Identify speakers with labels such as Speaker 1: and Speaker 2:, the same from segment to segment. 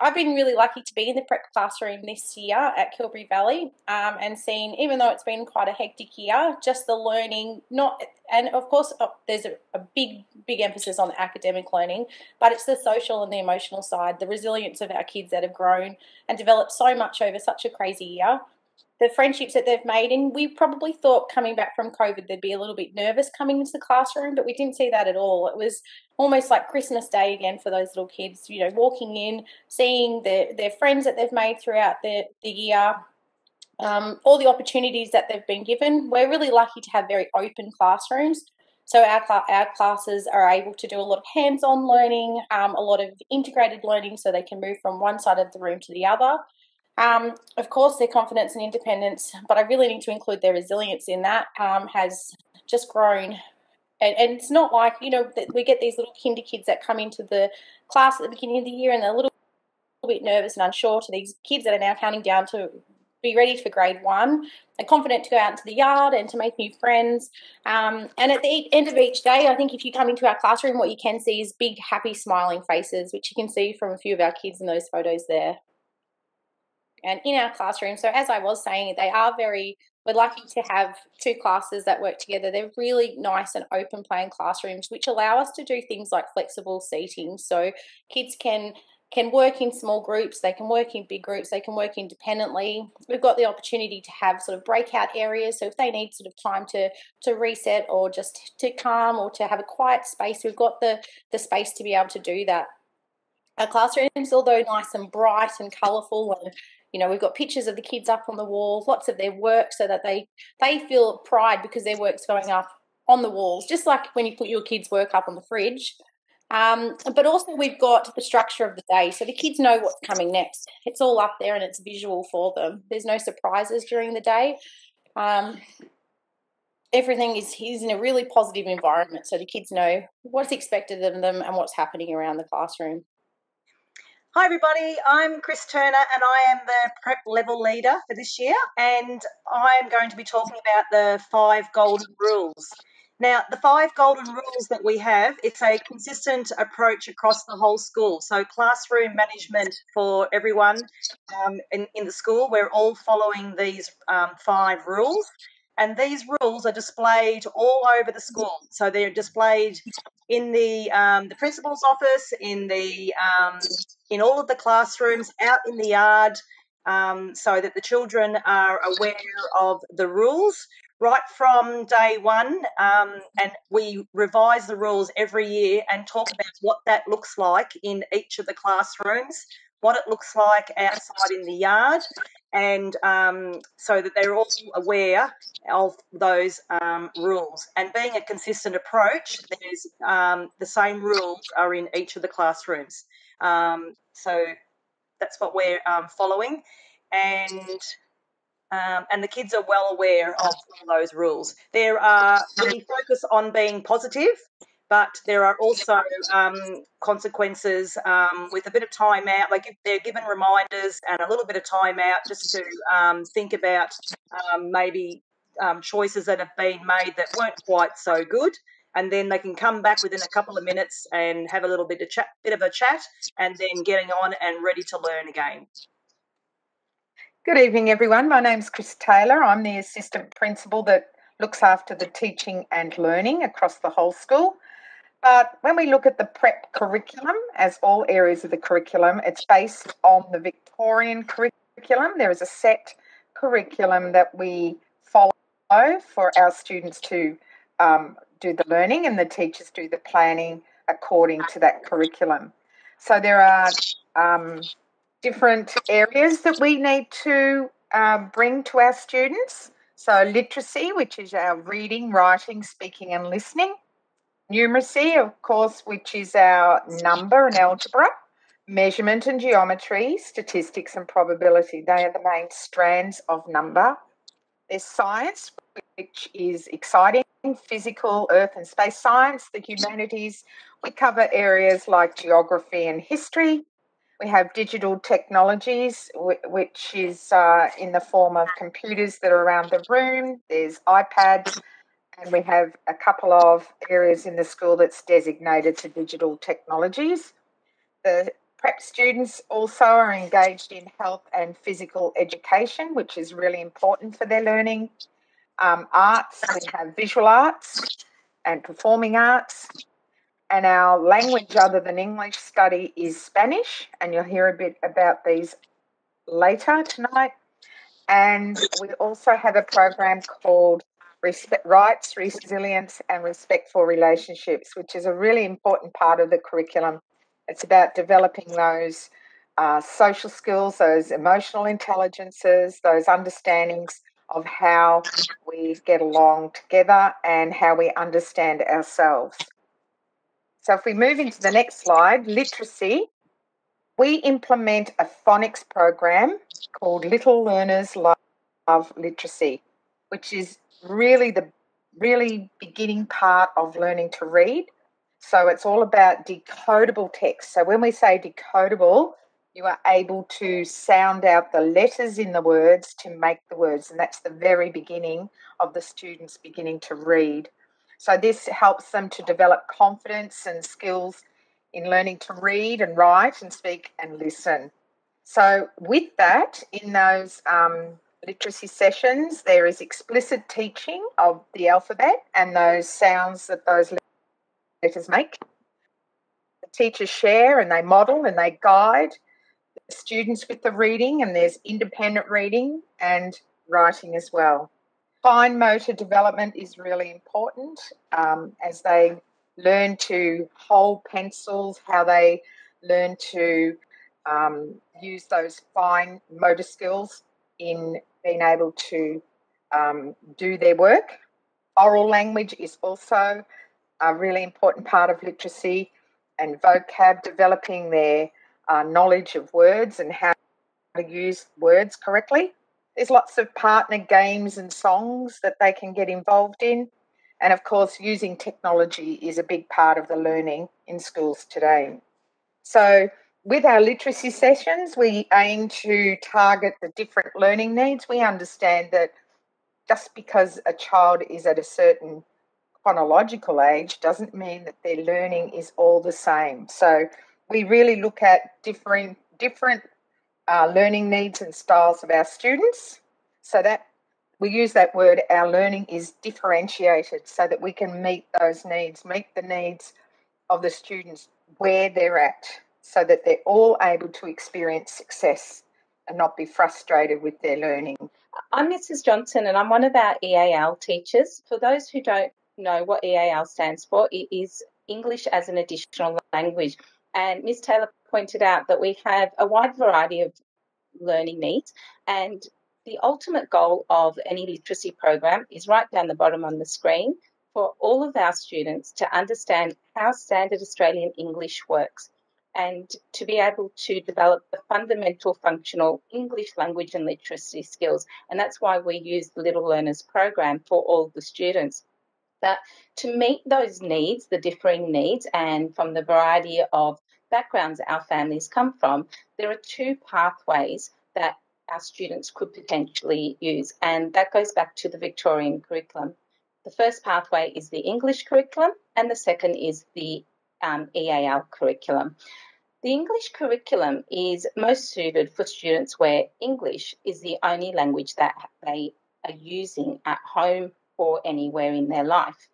Speaker 1: I've been really lucky to be in the prep classroom this year at Kilberry Valley um, and seen, even though it's been quite a hectic year, just the learning, not, and of course, oh, there's a, a, big, big emphasis on the academic learning, but it's the social and the emotional side, the resilience of our kids that have grown and developed so much over such a crazy year the friendships that they've made. And we probably thought coming back from COVID, they'd be a little bit nervous coming into the classroom, but we didn't see that at all. It was almost like Christmas Day again for those little kids, you know, walking in, seeing their, their friends that they've made throughout the, the year. Um, all the opportunities that they've been given. We're really lucky to have very open classrooms. So our, our classes are able to do a lot of hands-on learning, um, a lot of integrated learning so they can move from one side of the room to the other. Um, of course, their confidence and independence, but I really need to include their resilience in that, um, has just grown. And, and, it's not like, you know, we get these little kinder kids that come into the class at the beginning of the year and they're a little, bit nervous and unsure to these kids that are now counting down to be ready for grade one. They're confident to go out into the yard and to make new friends. Um, and at the end of each day, I think if you come into our classroom, what you can see is big, happy, smiling faces, which you can see from a few of our kids in those photos there and in our classroom. So as I was saying, they are very we're lucky to have two classes that work together. They're really nice and open plan classrooms, which allow us to do things like flexible seating. So kids can can work in small groups, they can work in big groups, they can work independently. We've got the opportunity to have sort of breakout areas. So if they need sort of time to to reset or just to calm or to have a quiet space, we've got the the space to be able to do that. Our classrooms, although nice and bright and colourful and you know we've got pictures of the kids up on the walls lots of their work so that they they feel pride because their work's going up on the walls just like when you put your kids work up on the fridge. Um, but also we've got the structure of the day so the kids know what's coming next. It's all up there and it's visual for them. There's no surprises during the day. Um, everything is, is in a really positive environment so the kids know what's expected of them and what's happening around the classroom
Speaker 2: Hi, everybody. I'm Chris Turner, and I am the prep level leader for this year. And I'm going to be talking about the five golden rules. Now, the five golden rules that we have, it's a consistent approach across the whole school. So, classroom management for everyone um, in, in the school, we're all following these um, five rules. And these rules are displayed all over the school. So, they're displayed in the um, the principal's office, in the um, in all of the classrooms, out in the yard, um, so that the children are aware of the rules right from day one. Um, and we revise the rules every year and talk about what that looks like in each of the classrooms, what it looks like outside in the yard, and um, so that they're all aware of those um, rules. And being a consistent approach, there's um, the same rules are in each of the classrooms. Um, so that's what we're um, following, and um, and the kids are well aware of those rules. There are we focus on being positive, but there are also um, consequences um, with a bit of time out. Like they're given reminders and a little bit of time out just to um, think about um, maybe um, choices that have been made that weren't quite so good and then they can come back within a couple of minutes and have a little bit of chat, bit of a chat, and then getting on and ready to learn again.
Speaker 3: Good evening, everyone. My name's Chris Taylor. I'm the assistant principal that looks after the teaching and learning across the whole school. But when we look at the prep curriculum, as all areas of the curriculum, it's based on the Victorian curriculum. There is a set curriculum that we follow for our students to um, do the learning and the teachers do the planning according to that curriculum. So there are um, different areas that we need to uh, bring to our students. So literacy, which is our reading, writing, speaking, and listening. Numeracy, of course, which is our number and algebra. Measurement and geometry, statistics and probability. They are the main strands of number. There's science, which is exciting physical, earth and space science, the humanities. We cover areas like geography and history. We have digital technologies, which is uh, in the form of computers that are around the room. There's iPads, and we have a couple of areas in the school that's designated to digital technologies. The prep students also are engaged in health and physical education, which is really important for their learning. Um, arts, we have visual arts and performing arts. And our language other than English study is Spanish, and you'll hear a bit about these later tonight. And we also have a program called Respect, Rights, Resilience, and Respect for Relationships, which is a really important part of the curriculum. It's about developing those uh, social skills, those emotional intelligences, those understandings of how we get along together and how we understand ourselves. So, if we move into the next slide, literacy, we implement a phonics program called Little Learners Love Literacy, which is really the really beginning part of learning to read. So, it's all about decodable text. So, when we say decodable, you are able to sound out the letters in the words to make the words, and that's the very beginning of the students beginning to read. So, this helps them to develop confidence and skills in learning to read and write and speak and listen. So, with that, in those um, literacy sessions, there is explicit teaching of the alphabet and those sounds that those letters make. The teachers share and they model and they guide the students with the reading, and there's independent reading and writing as well fine motor development is really important um, as they learn to hold pencils, how they learn to um, use those fine motor skills in being able to um, do their work. Oral language is also a really important part of literacy and vocab, developing their uh, knowledge of words and how to use words correctly. There's lots of partner games and songs that they can get involved in. And of course, using technology is a big part of the learning in schools today. So, with our literacy sessions, we aim to target the different learning needs. We understand that just because a child is at a certain chronological age doesn't mean that their learning is all the same. So, we really look at different different uh, learning needs and styles of our students so that we use that word our learning is differentiated so that we can meet those needs meet the needs of the students where they're at so that they're all able to experience success and not be frustrated with their learning.
Speaker 4: I'm mrs johnson and i'm one of our eal teachers. For those who don't know what eal stands for it is english as an additional language. And Ms. Taylor pointed out that we have a wide variety of learning needs, and the ultimate goal of any literacy program is right down the bottom on the screen for all of our students to understand how standard Australian English works and to be able to develop the fundamental functional English language and literacy skills. And that's why we use the Little Learners program for all the students. But to meet those needs, the differing needs, and from the variety of backgrounds our families come from, there are two pathways that our students could potentially use, and that goes back to the Victorian curriculum. The first pathway is the English curriculum, and the second is the um, EAL curriculum. The English curriculum is most suited for students where English is the only language that they are using at home or anywhere in their life.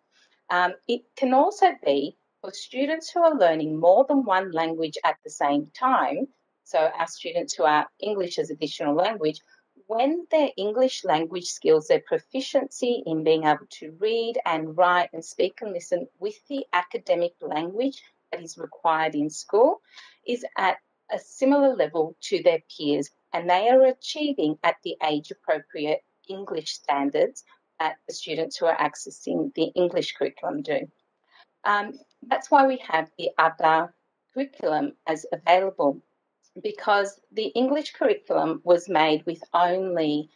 Speaker 4: Um, it can also be for students who are learning more than one language at the same time, so our students who are English as additional language, when their English language skills, their proficiency in being able to read and write and speak and listen with the academic language that is required in school is at a similar level to their peers and they are achieving at the age appropriate English standards that the students who are accessing the English curriculum do. Um, that's why we have the other curriculum as available because the English curriculum was made with only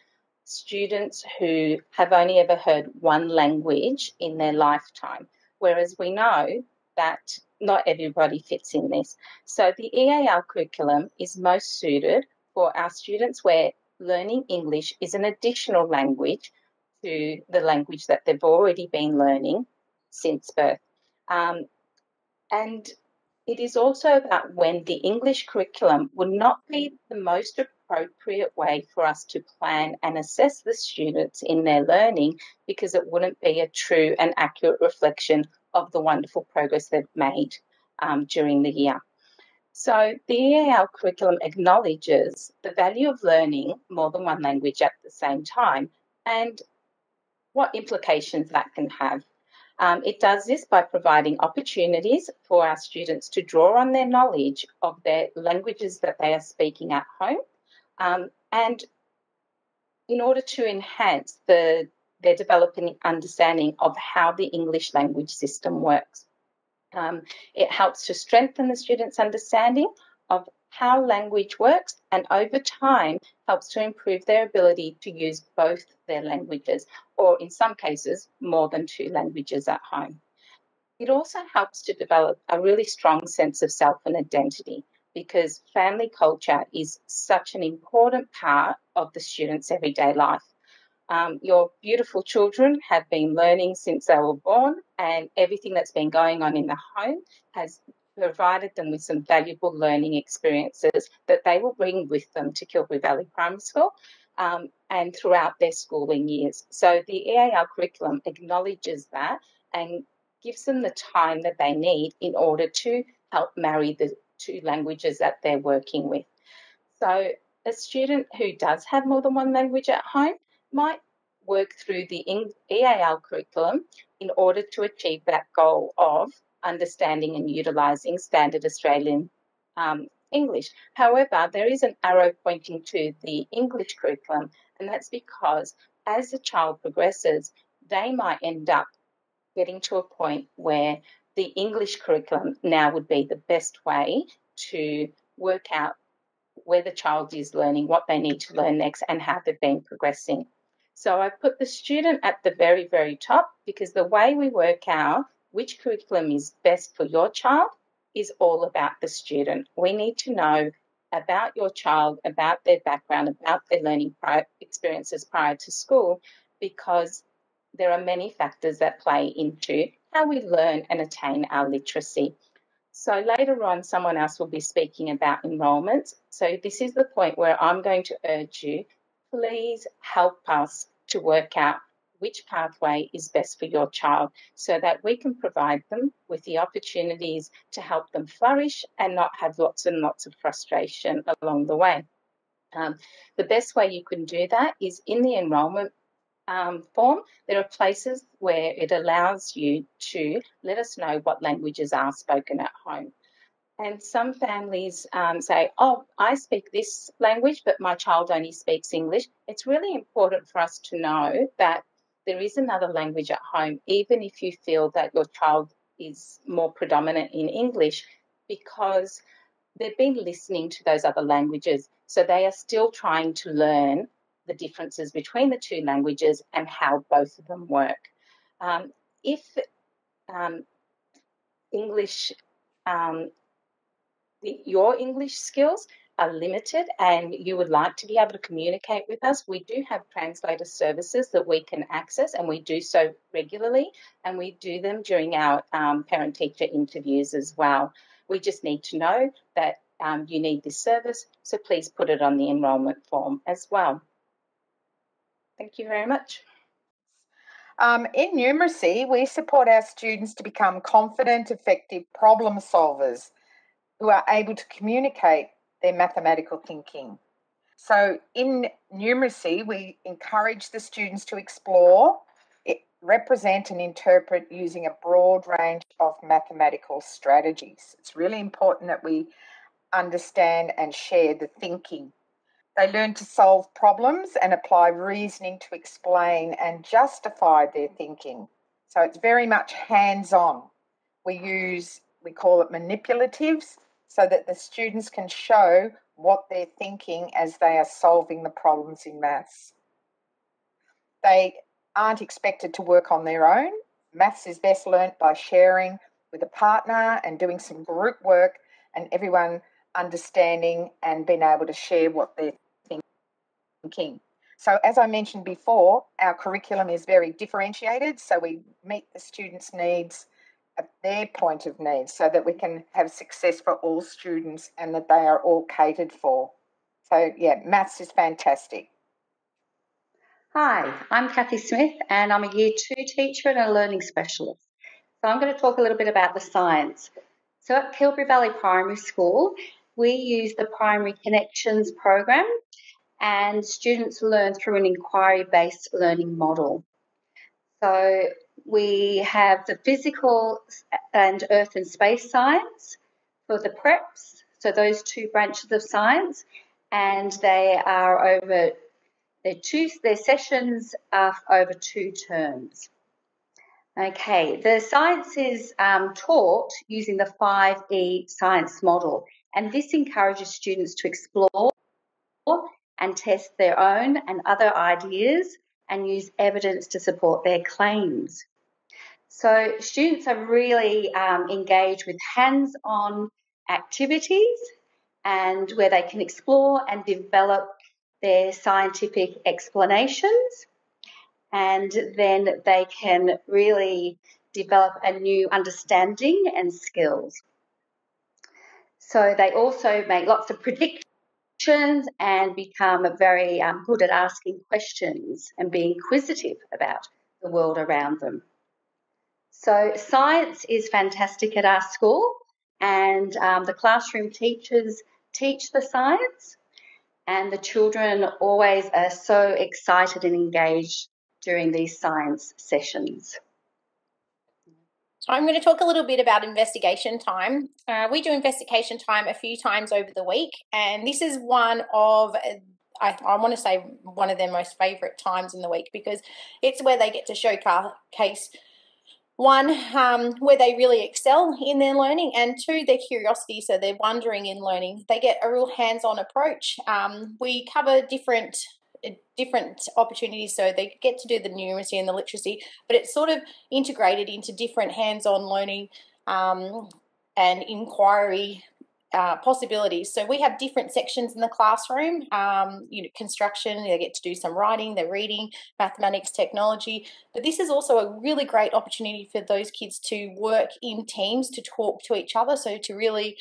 Speaker 4: students who have only ever heard one language in their lifetime, whereas we know that not everybody fits in this. So the EAL curriculum is most suited for our students where learning English is an additional language to the language that they've already been learning since birth. Um, and it is also about when the English curriculum would not be the most appropriate way for us to plan and assess the students in their learning because it wouldn't be a true and accurate reflection of the wonderful progress they've made um, during the year. So, the EAL curriculum acknowledges the value of learning more than one language at the same time and what implications that can have. Um, it does this by providing opportunities for our students to draw on their knowledge of their languages that they are speaking at home um, and in order to enhance the, their developing understanding of how the English language system works. Um, it helps to strengthen the students' understanding of how language works and over time helps to improve their ability to use both their languages, or in some cases, more than two languages at home. It also helps to develop a really strong sense of self and identity because family culture is such an important part of the student's everyday life. Um, your beautiful children have been learning since they were born, and everything that's been going on in the home has provided them with some valuable learning experiences that they will bring with them to Kilberry Valley Primary School um, and throughout their schooling years. So the EAL curriculum acknowledges that and gives them the time that they need in order to help marry the two languages that they're working with. So a student who does have more than one language at home might work through the EAL curriculum in order to achieve that goal of understanding and utilising standard Australian um, English. However, there is an arrow pointing to the English curriculum, and that's because as the child progresses, they might end up getting to a point where the English curriculum now would be the best way to work out where the child is learning, what they need to learn next, and how they've been progressing. So I put the student at the very, very top because the way we work out which curriculum is best for your child is all about the student. We need to know about your child, about their background, about their learning prior, experiences prior to school, because there are many factors that play into how we learn and attain our literacy. So later on, someone else will be speaking about enrolments. So this is the point where I'm going to urge you, please help us to work out which pathway is best for your child so that we can provide them with the opportunities to help them flourish and not have lots and lots of frustration along the way. Um, the best way you can do that is in the enrolment um, form, there are places where it allows you to let us know what languages are spoken at home. And some families um, say, Oh, I speak this language, but my child only speaks English. It's really important for us to know that there is another language at home, even if you feel that your child is more predominant in English, because they've been listening to those other languages. So they are still trying to learn the differences between the two languages and how both of them work. Um, if um, English, um, your English skills are limited and you would like to be able to communicate with us, we do have translator services that we can access and we do so regularly and we do them during our um, parent teacher interviews as well. We just need to know that um, you need this service, so please put it on the enrolment form as well. Thank you very much.
Speaker 3: Um, in numeracy, we support our students to become confident, effective problem solvers who are able to communicate their mathematical thinking. So, in numeracy, we encourage the students to explore, represent, and interpret using a broad range of mathematical strategies. It's really important that we understand and share the thinking they learn to solve problems and apply reasoning to explain and justify their thinking. So it's very much hands on. We use, we call it manipulatives, so that the students can show what they're thinking as they are solving the problems in maths. They aren't expected to work on their own. Maths is best learnt by sharing with a partner and doing some group work and everyone understanding and being able to share what they're thinking. So, as I mentioned before, our curriculum is very differentiated, so we meet the students' needs at their point of need so that we can have success for all students and that they are all catered for. So, yeah, maths is fantastic.
Speaker 5: Hi, I'm Kathy Smith and I'm a Year 2 teacher and a learning specialist. So I'm going to talk a little bit about the science. So at Kilberry Valley Primary School, we use the Primary Connections program and students learn through an inquiry based learning model. So we have the physical and earth and space science for the preps, so those two branches of science, and they are over their two their sessions are over two terms. Okay, the science is um, taught using the 5E science model, and this encourages students to explore and test their own and other ideas and use evidence to support their claims. So, students are really um, engaged with hands on activities and where they can explore and develop their scientific explanations, and then they can really develop a new understanding and skills. So, they also make lots of predictions and become very um, good at asking questions and being inquisitive about the world around them. So, science is fantastic at our school, and um, the classroom teachers teach the science, and the children always are so excited and engaged during these science sessions.
Speaker 1: So I'm going to talk a little bit about investigation time. Uh, we do investigation time a few times over the week, and this is one of I, I, want to say one of their most favourite times in the week because it's where they get to showcase one um, where they really excel in their learning and two their curiosity so they're wondering in learning they get a real hands-on approach um, we cover different different opportunities. So they get to do the numeracy and the literacy, but it's sort of integrated into different hands-on learning um, and inquiry uh, possibilities. So we have different sections in the classroom. Um, you know, construction, they get to do some writing, they're reading, mathematics, technology. But this is also a really great opportunity for those kids to work in teams to talk to each other. So to really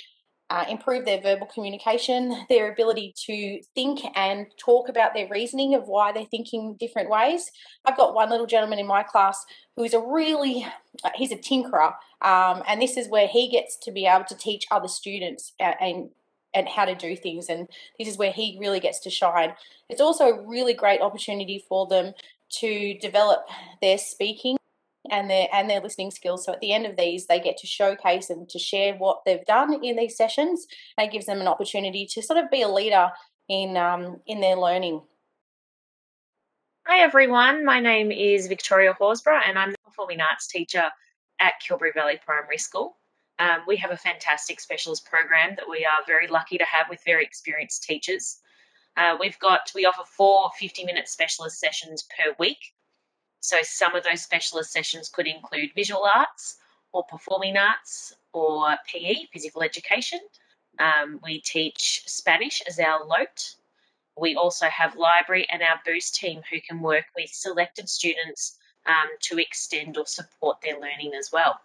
Speaker 1: uh, improve their verbal communication, their ability to think and talk about their reasoning of why they're thinking different ways. I've got one little gentleman in my class who's a really, uh, he's a tinkerer, um, and this is where he gets to be able to teach other students and, and and how to do things and this is where he really gets to shine it's also a really great opportunity for them to develop their speaking and their and their listening skills. So at the end of these, they get to showcase and to share what they've done in these sessions. And it gives them an opportunity to sort of be a leader in um, in their learning.
Speaker 6: Hi everyone, my name is Victoria Horsburgh and I'm the performing arts teacher at Kilberry Valley Primary School. Um, we have a fantastic specialist program that we are very lucky to have with very experienced teachers. Uh, we've got we offer four 50 minute specialist sessions per week so some of those specialist sessions could include visual arts or performing arts or PE, physical education. Um, we teach Spanish as our LOTE. We also have library and our boost team who can work with selected students um, to extend or support their learning as well.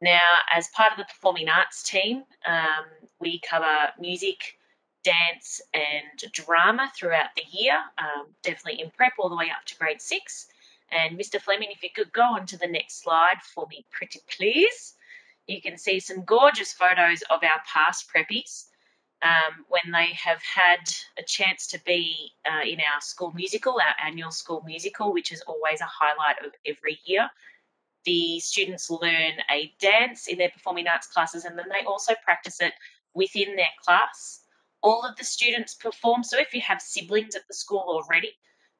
Speaker 6: Now, as part of the performing arts team, um, we cover music, dance, and drama throughout the year, um, definitely in prep all the way up to grade six. And Mr. Fleming, if you could go on to the next slide for me, pretty please. You can see some gorgeous photos of our past preppies um, when they have had a chance to be uh, in our school musical, our annual school musical, which is always a highlight of every year. The students learn a dance in their performing arts classes and then they also practice it within their class. All of the students perform. So if you have siblings at the school already,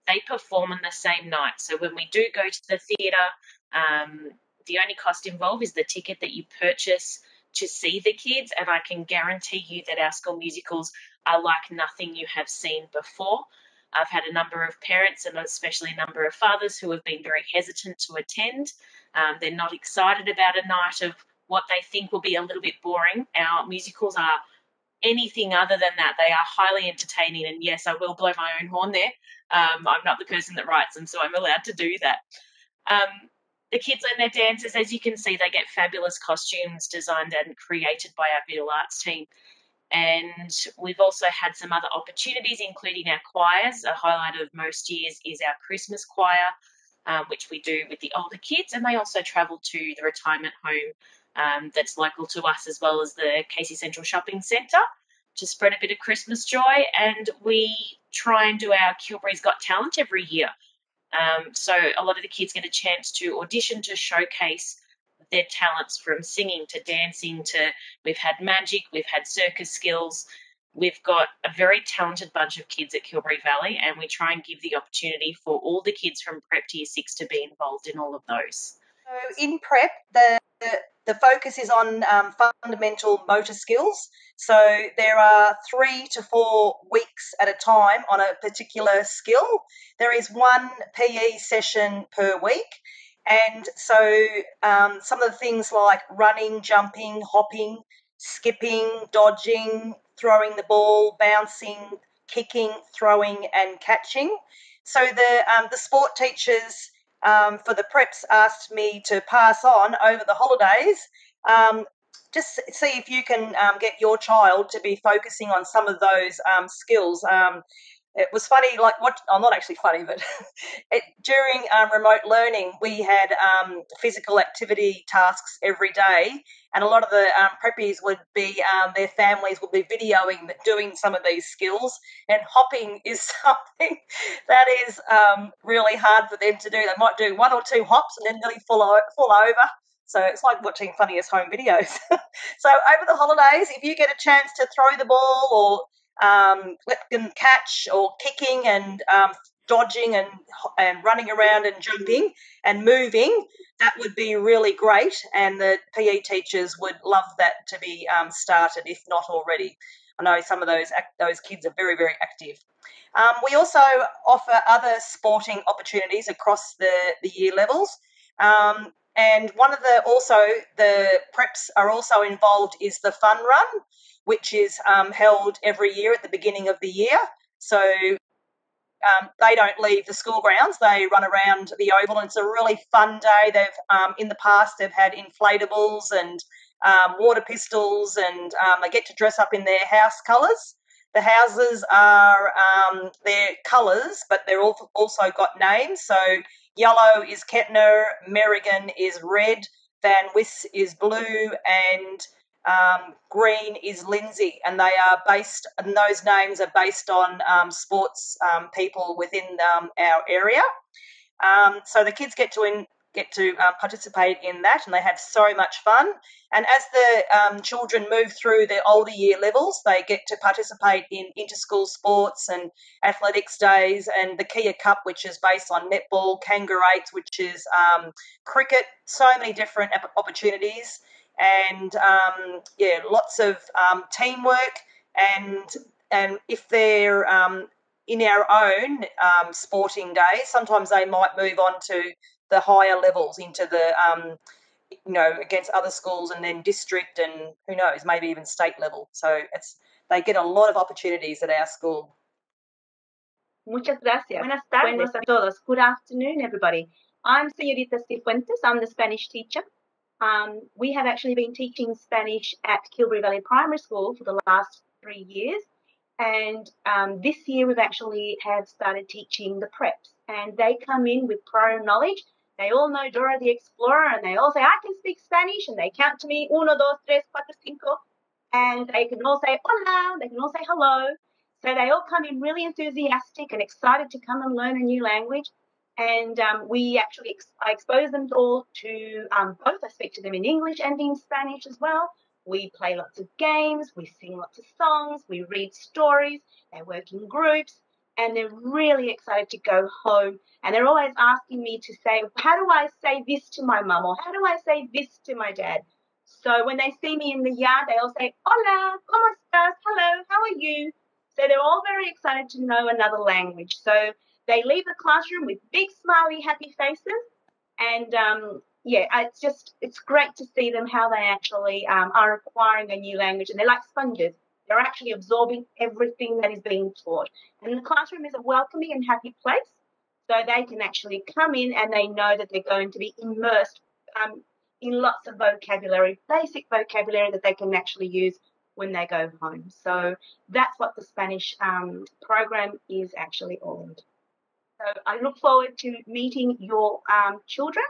Speaker 6: they perform on the same night. So when we do go to the theatre, um, the only cost involved is the ticket that you purchase to see the kids, and I can guarantee you that our school musicals are like nothing you have seen before. I've had a number of parents and especially a number of fathers who have been very hesitant to attend. Um, they're not excited about a night of what they think will be a little bit boring. Our musicals are anything other than that. They are highly entertaining, and yes, I will blow my own horn there. Um, I'm not the person that writes them, so I'm allowed to do that. Um, the kids and their dancers, as you can see, they get fabulous costumes designed and created by our visual arts team. And we've also had some other opportunities, including our choirs. A highlight of most years is our Christmas choir, um, which we do with the older kids, and they also travel to the retirement home um, that's local to us, as well as the Casey Central Shopping Centre, to spread a bit of Christmas joy. And we try and do our Kilberry's Got Talent every year. Um, so a lot of the kids get a chance to audition to showcase their talents from singing to dancing to we've had magic, we've had circus skills. We've got a very talented bunch of kids at Kilberry Valley, and we try and give the opportunity for all the kids from prep year six to be involved in all of those.
Speaker 2: So in prep, the the focus is on um, fundamental motor skills. So there are three to four weeks at a time on a particular skill. There is one PE session per week. And so um, some of the things like running, jumping, hopping, skipping, dodging, throwing the ball, bouncing, kicking, throwing, and catching. So the um, the sport teachers um, for the preps asked me to pass on over the holidays. Um, just see if you can um, get your child to be focusing on some of those um, skills. It was funny, like what? I'm oh, not actually funny, but it, during um, remote learning, we had um, physical activity tasks every day, and a lot of the um, preppies would be um, their families would be videoing doing some of these skills. And hopping is something that is um, really hard for them to do. They might do one or two hops and then nearly fall, o- fall over. So it's like watching funniest home videos. so over the holidays, if you get a chance to throw the ball or um, them catch or kicking and um, dodging and and running around and jumping and moving, that would be really great. And the PE teachers would love that to be um, started, if not already. I know some of those those kids are very very active. Um, we also offer other sporting opportunities across the the year levels. Um, and one of the also the preps are also involved is the fun run, which is um, held every year at the beginning of the year. So um, they don't leave the school grounds; they run around the oval, and it's a really fun day. They've um, in the past they've had inflatables and um, water pistols, and um, they get to dress up in their house colours. The houses are um, their colours, but they're also got names. So yellow is Kettner, Merrigan is red, Van Wyss is blue, and um, green is Lindsay, and they are based, and those names are based on um, sports um, people within um, our area. Um, so the kids get to in, get to um, participate in that, and they have so much fun. And as the children move through their older year levels, they get to participate in inter-school sports and athletics days, and the Kia Cup, which is based on netball, kangaroo eights, which is cricket. So many different opportunities and um, yeah, lots of um, teamwork and and if they're um, in our own um, sporting days, sometimes they might move on to the higher levels into the um, you know against other schools and then district and who knows maybe even state level. So it's they get a lot of opportunities at our school.
Speaker 7: Muchas gracias. Buenas tardes Buenas a todos. Good afternoon, everybody. I'm Señorita Cifuentes. I'm the Spanish teacher um, we have actually been teaching Spanish at Kilberry Valley Primary School for the last three years. And um, this year we've actually have started teaching the preps and they come in with prior knowledge. They all know Dora the Explorer and they all say, I can speak Spanish and they count to me, uno, dos, tres, cuatro, cinco. And they can all say hola, they can all say hello. So they all come in really enthusiastic and excited to come and learn a new language and um, we actually ex- I expose them all to um, both. I speak to them in English and in Spanish as well. We play lots of games, we sing lots of songs, we read stories, they work in groups, and they're really excited to go home. And they're always asking me to say, How do I say this to my mum? or How do I say this to my dad? So when they see me in the yard, they all say, Hola, ¿cómo estás? Hello, how are you? So they're all very excited to know another language. So they leave the classroom with big, smiley, happy faces. And um, yeah, it's just, it's great to see them how they actually um, are acquiring a new language. And they're like sponges. They're actually absorbing everything that is being taught. And the classroom is a welcoming and happy place. So they can actually come in and they know that they're going to be immersed um, in lots of vocabulary, basic vocabulary that they can actually use when they go home. So that's what the Spanish um, program is actually all about. So I look forward to meeting your um, children.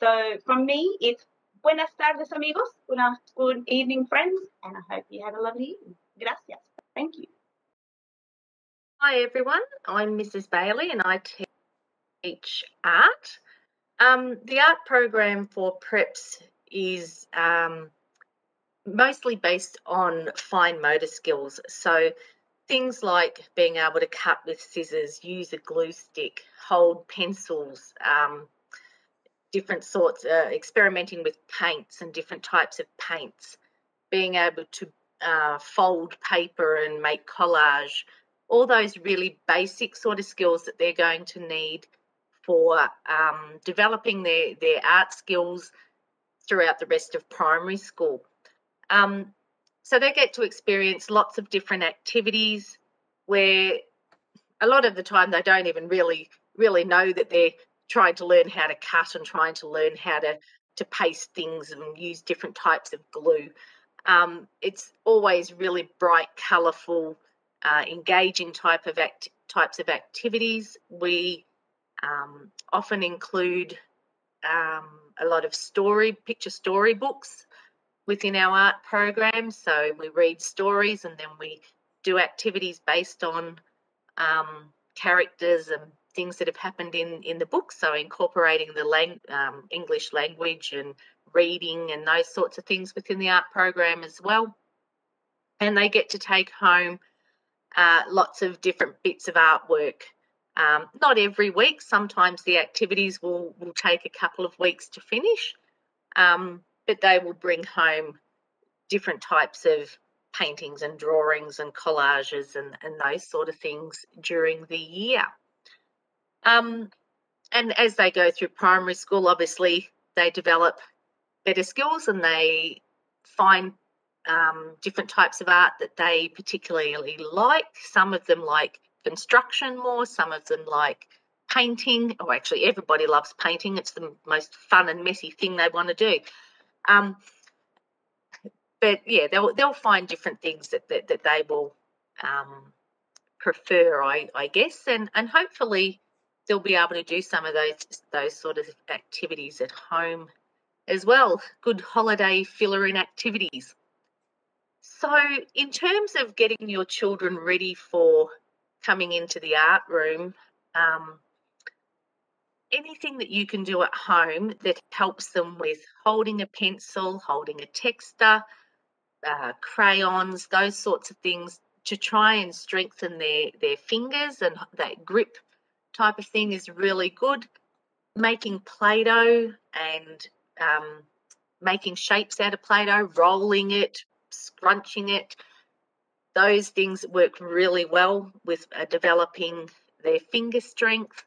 Speaker 7: So from me, it's buenas tardes, amigos. Good, good evening, friends, and I hope you have a lovely evening. Gracias. Thank you.
Speaker 8: Hi, everyone. I'm Mrs. Bailey, and I teach art. Um, the art program for preps is um, mostly based on fine motor skills. So things like being able to cut with scissors, use a glue stick, hold pencils, um, different sorts, uh, experimenting with paints and different types of paints, being able to uh, fold paper and make collage, all those really basic sort of skills that they're going to need for um, developing their, their art skills throughout the rest of primary school. Um, so they get to experience lots of different activities where a lot of the time they don't even really really know that they're trying to learn how to cut and trying to learn how to to paste things and use different types of glue. Um, it's always really bright, colourful, uh, engaging type of act- types of activities. We um, often include um, a lot of story, picture storybooks within our art program. So we read stories and then we do activities based on um, characters and things that have happened in, in the book. So incorporating the lang- um, English language and reading and those sorts of things within the art program as well. And they get to take home uh, lots of different bits of artwork. Um, not every week. Sometimes the activities will, will take a couple of weeks to finish. Um, but they will bring home different types of paintings and drawings and collages and, and those sort of things during the year. Um, and as they go through primary school, obviously they develop better skills and they find um, different types of art that they particularly like. Some of them like construction more, some of them like painting. Oh, actually, everybody loves painting. It's the most fun and messy thing they want to do. Um, but yeah, they'll they'll find different things that that, that they will um, prefer, I, I guess, and and hopefully they'll be able to do some of those those sort of activities at home as well. Good holiday filler in activities. So, in terms of getting your children ready for coming into the art room, um, anything that you can do at home that helps them with holding a pencil, holding a texter, uh, crayons, those sorts of things to try and strengthen their, their fingers and that grip type of thing is really good. Making Play Doh and um, making shapes out of Play Doh, rolling it, scrunching it, those things work really well with uh, developing their finger strength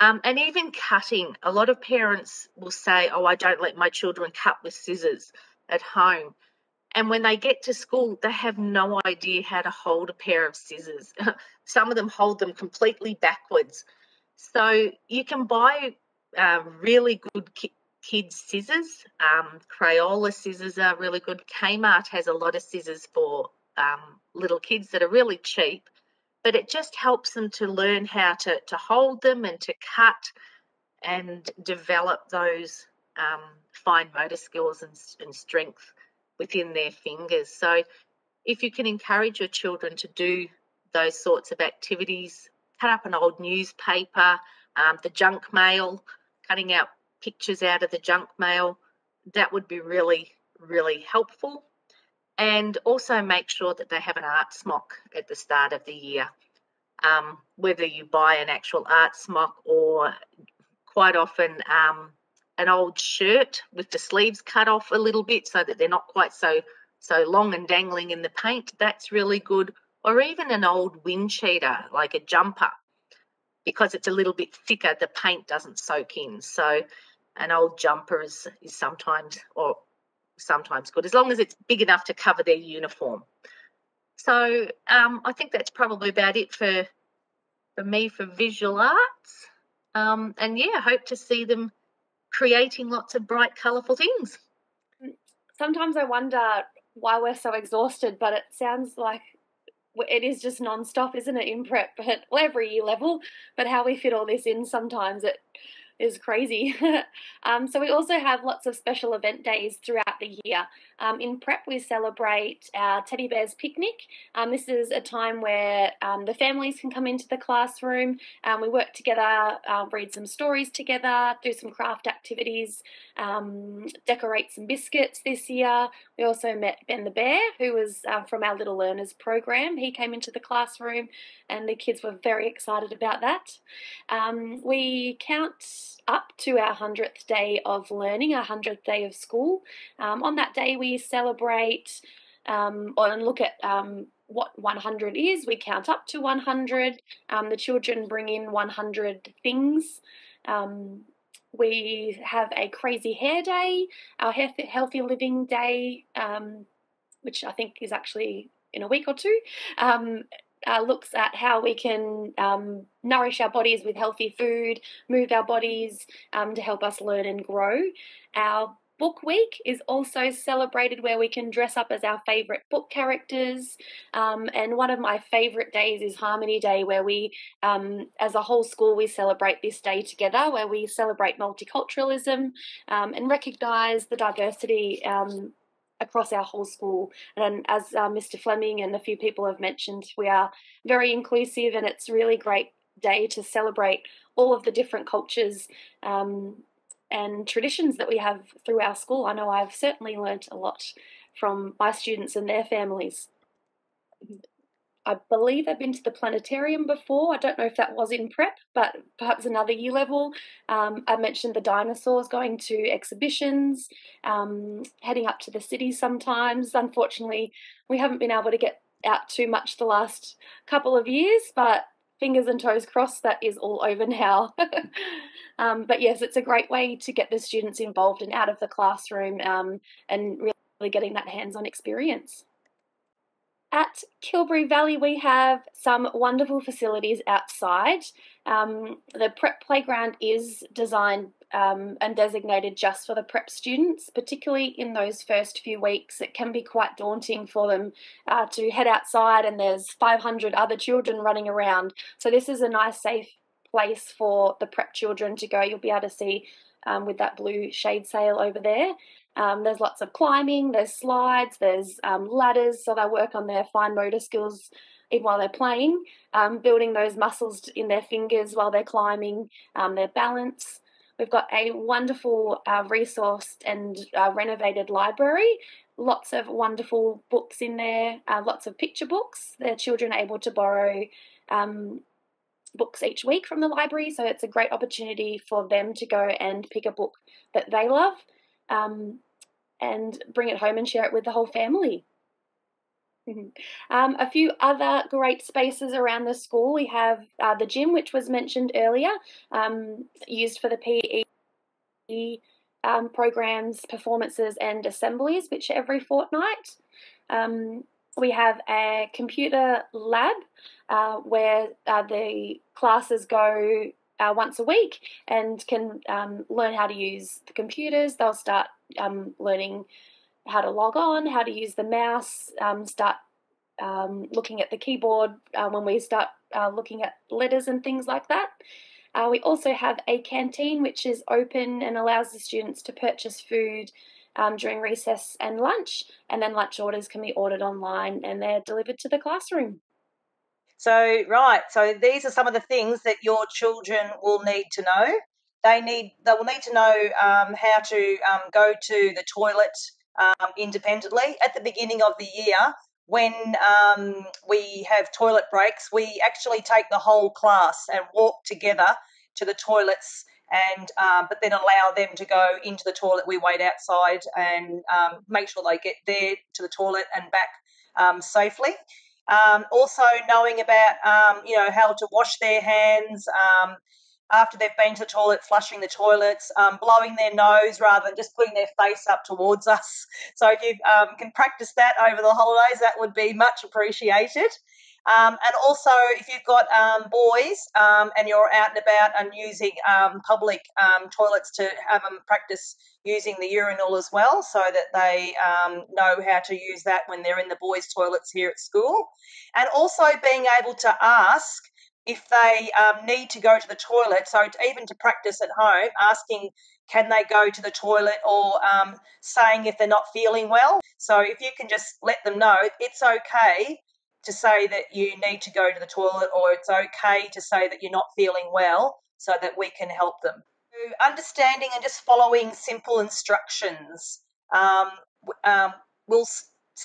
Speaker 8: um, and even cutting, a lot of parents will say, Oh, I don't let my children cut with scissors at home. And when they get to school, they have no idea how to hold a pair of scissors. Some of them hold them completely backwards. So you can buy uh, really good kids' scissors. Um, Crayola scissors are really good. Kmart has a lot of scissors for um, little kids that are really cheap but it just helps them to learn how to, to hold them and to cut and develop those um, fine motor skills and, and strength within their fingers. So, if you can encourage your children to do those sorts of activities, cut up an old newspaper, um, the junk mail, cutting out pictures out of the junk mail, that would be really, really helpful and also make sure that they have an art smock at the start of the year. Um, whether you buy an actual art smock or quite often um, an old shirt with the sleeves cut off a little bit so that they're not quite so so long and dangling in the paint, that's really good. Or even an old wind cheater, like a jumper, because it's a little bit thicker, the paint doesn't soak in. So an old jumper is, is sometimes, or sometimes good, as long as it's big enough to cover their uniform. So um, I think that's probably about it for for me for visual arts. Um, and yeah, hope to see them creating lots of bright, colourful things.
Speaker 9: Sometimes I wonder why we're so exhausted, but it sounds like it is just non-stop, isn't it, in prep? But well, every year level, but how we fit all this in sometimes it is crazy. um, so we also have lots of special event days throughout the year. Um, in prep, we celebrate our teddy bears picnic. Um, this is a time where um, the families can come into the classroom. Um, we work together, uh, read some stories together, do some craft activities, um, decorate some biscuits this year. We also met Ben the Bear, who was uh, from our Little Learners program. He came into the classroom, and the kids were very excited about that. we count up to our 100th day of learning, our 100th day of school. Um, on that day, we celebrate um, and look at um, what 100 is. We count up to 100. Um, the children bring in 100 things. Um, we have a crazy hair day, our healthy living day, um, which I think is actually in a week or two. Um, uh, looks at how we can um, nourish our bodies with healthy food, move our bodies um, to help us learn and grow. Our book week is also celebrated where we can dress up as our favourite book characters. Um, and one of my favourite days is Harmony Day, where we, um, as a whole school, we celebrate this day together, where we celebrate multiculturalism um, and recognise the diversity um, across our whole school. And as uh, Mr. Fleming and a few people have mentioned, we are very inclusive, and it's really great day to celebrate all of the different cultures um, and traditions that we have through our school. I know I've certainly learnt a lot from my students and their families. I believe I've been to the planetarium before. I don't know if that was in prep, but perhaps another year level. Um, I mentioned the dinosaurs going to exhibitions, um, heading up to the city sometimes. Unfortunately, we haven't been able to get out too much the last couple of years, but fingers and toes crossed that is all over now. um, but yes, it's a great way to get the students involved and out of the classroom um, and really getting that hands on experience. At Kilberry Valley, we have some wonderful facilities outside. Um, the prep playground is designed um, and designated just for the prep students, particularly in those first few weeks. It can be quite daunting for them uh, to head outside and there's 500 other children running around. So, this is a nice, safe place for the prep children to go. You'll be able to see um, with that blue shade sail over there. Um, there's lots of climbing, there's slides, there's um, ladders, so they work on their fine motor skills even while they're playing, um, building those muscles in their fingers while they're climbing, um, their balance. We've got a wonderful uh, resourced and uh, renovated library. Lots of wonderful books in there, uh, lots of picture books. Their children are able to borrow um, books each week from the library, so it's a great opportunity for them to go and pick a book that they love um, and bring it home and share it with the whole family. Um, a few other great spaces around the school. We have uh, the gym, which was mentioned earlier, um, used for the PE um, programs, performances, and assemblies, which are every fortnight. Um, we have a computer lab uh, where uh, the classes go uh, once a week and can um, learn how to use the computers. They'll start um, learning how to log on, how to use the mouse, um, start um, looking at the keyboard uh, when we start uh, looking at letters and things like that. Uh, we also have a canteen which is open and allows the students to purchase food um, during recess and lunch, and then lunch orders can be ordered online and they're delivered to the classroom.
Speaker 2: So, right, so these are some of the things that your children will need to know. They need, they will need to know um, how to um, go to the toilet um, independently. At the beginning of the year, when um, we have toilet breaks, we actually take the whole class and walk together to the toilets and um, but then allow them to go into the toilet. We wait outside and um, make sure they get there to the toilet and back um, safely. Um, also, knowing about you know how to wash their hands after they've been to the toilet, flushing the toilets, um, blowing their nose rather than just putting their face up towards us. So if you um, can practice that over the holidays, that would be much appreciated. Um, and also, if you've got um, boys um, and you're out and about and using um, public toilets to have them practice using the urinal as well, so that they um, know how to use that when they're in the boys' toilets here at school. And also being able to ask if they need to go to the toilet, so even to practice at home, asking can they go to the toilet or saying if they're not feeling well. So if you can just let them know it's okay to say that you need to go to the toilet or it's okay to say that you're not feeling well so that we can help them. Understanding and just following simple instructions. Um, um, we'll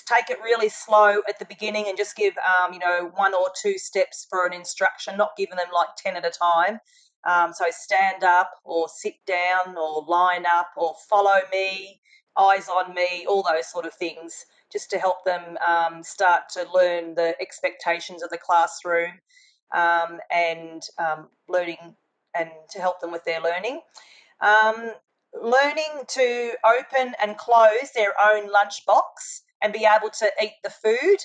Speaker 2: take it really slow at the beginning and just give, um, you know, one or two steps for an instruction, not giving them like 10 at a time. Um, so stand up or sit down or line up or follow me, eyes on me, all those sort of things just to help them um, start to learn the expectations of the classroom um, and um, learning and to help them with their learning. Um, learning to open and close their own lunchbox and be able to eat the food.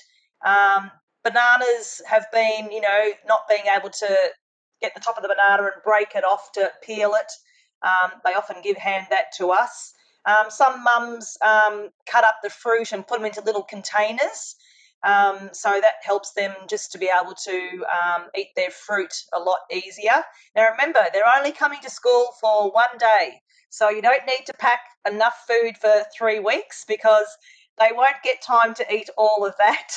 Speaker 2: Um, bananas have been, you know, not being able to get the top of the banana and break it off to peel it. Um, they often give hand that to us. Um, some mums um, cut up the fruit and put them into little containers. Um, so that helps them just to be able to um, eat their fruit a lot easier. Now remember, they're only coming to school for one day, so you don't need to pack enough food for three weeks because they won't get time to eat all of that.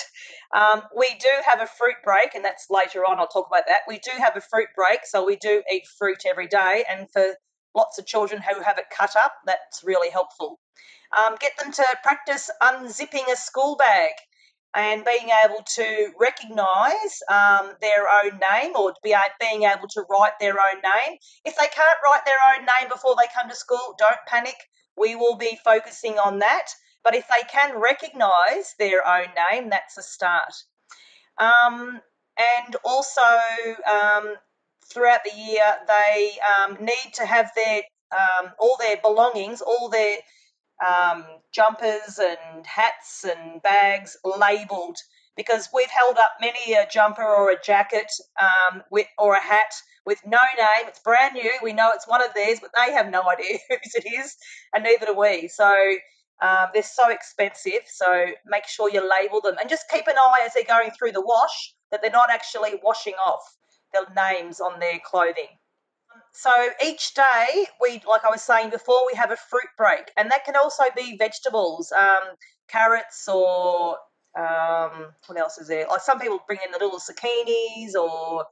Speaker 2: Um, we do have a fruit break, and that's later on. I'll talk about that. We do have a fruit break, so we do eat fruit every day. And for lots of children who have it cut up. That's really helpful. Um, get them to practice unzipping a school bag and being able to recognise um, their own name or be, being able to write their own name. If they can't write their own name before they come to school, don't panic. We will be focusing on that. But if they can recognise their own name, that's a start. Um, and also um, throughout the year, they um, need to have their um, all their belongings, all their um, jumpers and hats and bags labelled because we've held up many a jumper or a jacket um, with, or a hat with no name. It's brand new. We know it's one of theirs, but they have no idea whose it is, and neither do we. So um, they're so expensive. So make sure you label them and just keep an eye as they're going through the wash that they're not actually washing off the names on their clothing. So each day, we, like I was saying before, we have a fruit break, and that can also be vegetables, um, carrots, or um, what else is there? Like some people bring in the little zucchinis or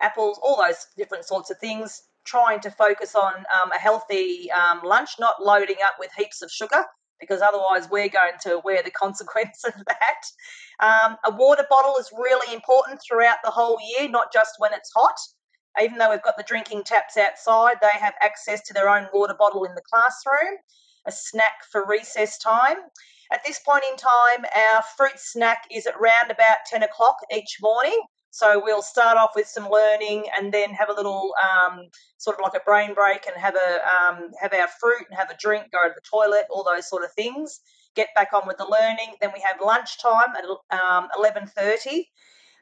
Speaker 2: apples, all those different sorts of things. Trying to focus on um, a healthy um, lunch, not loading up with heaps of sugar because otherwise we're going to wear the consequence of that. Um, a water bottle is really important throughout the whole year, not just when it's hot. Even though we've got the drinking taps outside, they have access to their own water bottle in the classroom. A snack for recess time. At this point in time, our fruit snack is at round about 10 o'clock each morning. So we'll start off with some learning and then have a little um, sort of like a brain break and have a um, have our fruit and have a drink, go to the toilet, all those sort of things. Get back on with the learning. Then we have lunchtime at um, eleven thirty.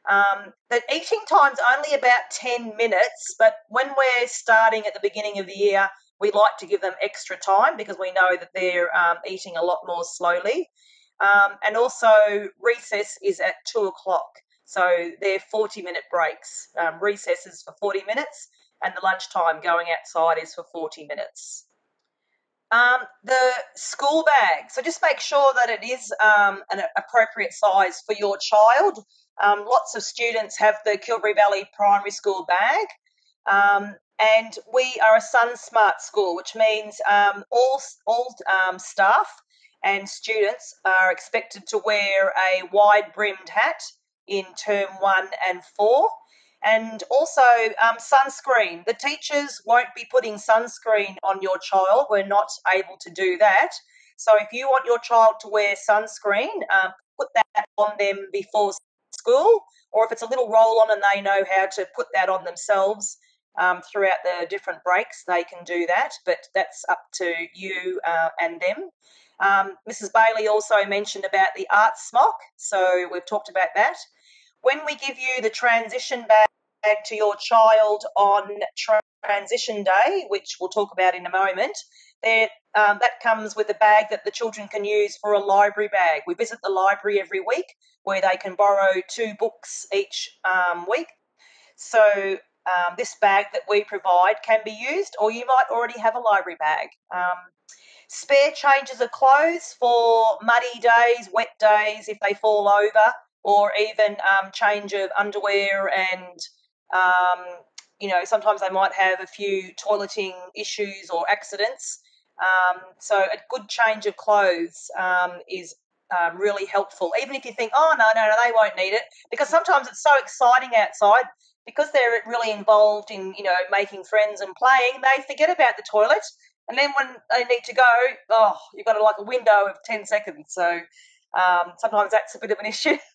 Speaker 2: Um, the eating time's only about ten minutes, but when we're starting at the beginning of the year, we like to give them extra time because we know that they're um, eating a lot more slowly. Um, and also, recess is at two o'clock. So they're 40 minute breaks. Um, recesses for 40 minutes, and the lunchtime going outside is for 40 minutes. Um, the school bag. So just make sure that it is um, an appropriate size for your child. Um, lots of students have the Kilberry Valley Primary School bag. Um, and we are a Sun Smart school, which means um, all, all um, staff and students are expected to wear a wide brimmed hat in term one and four. And also um, sunscreen. The teachers won't be putting sunscreen on your child. We're not able to do that. So if you want your child to wear sunscreen, um, put that on them before school. Or if it's a little roll on and they know how to put that on themselves um, throughout the different breaks, they can do that. But that's up to you uh, and them. Um, Mrs. Bailey also mentioned about the art smock, so we've talked about that. When we give you the transition bag to your child on transition day, which we'll talk about in a moment, there, um, that comes with a bag that the children can use for a library bag. We visit the library every week where they can borrow two books each um, week. So um, this bag that we provide can be used, or you might already have a library bag. Um, spare changes of clothes for muddy days, wet days if they fall over, or even um, change of underwear and um, you know sometimes they might have a few toileting issues or accidents. Um, so a good change of clothes um, is um, really helpful. Even if you think, oh no, no, no, they won't need it, because sometimes it's so exciting outside because they're really involved in you know making friends and playing. They forget about the toilet, and then when they need to go, oh, you've got like a window of ten seconds. So um, sometimes that's a bit of an issue.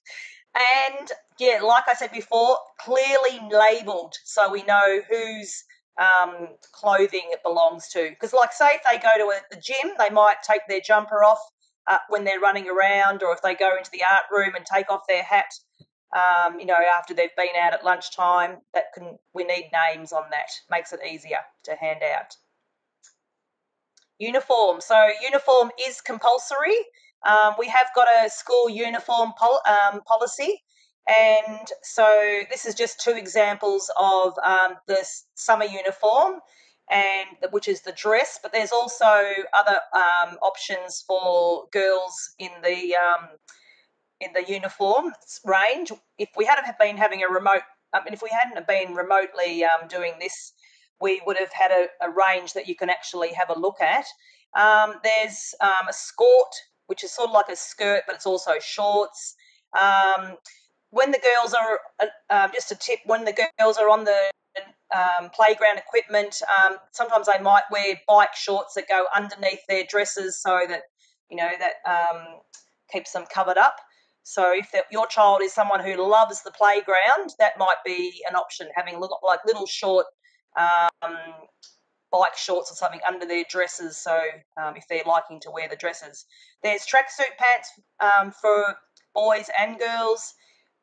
Speaker 2: And yeah, like I said before, clearly labelled so we know whose um, clothing it belongs to. Because, like, say if they go to a, the gym, they might take their jumper off uh, when they're running around, or if they go into the art room and take off their hat, um, you know, after they've been out at lunchtime. That can we need names on that. Makes it easier to hand out. Uniform. So uniform is compulsory. Um, we have got a school uniform pol- um, policy, and so this is just two examples of um, the summer uniform, and which is the dress. But there's also other um, options for girls in the um, in the uniform range. If we hadn't been having a remote, I mean, if we hadn't been remotely um, doing this, we would have had a, a, range that you can actually have a look at. Um, there's um, a skirt which is sort of like a skirt, but it's also shorts. Um, when the girls are, uh, um, just a tip, when the girls are on the um, playground equipment, um, sometimes they might wear bike shorts that go underneath their dresses so that, you know, that um, keeps them covered up. So if your child is someone who loves the playground, that might be an option, having like little short um, bike shorts or something under their dresses. So um, if they're liking to wear the dresses, there's tracksuit pants um, for boys and girls.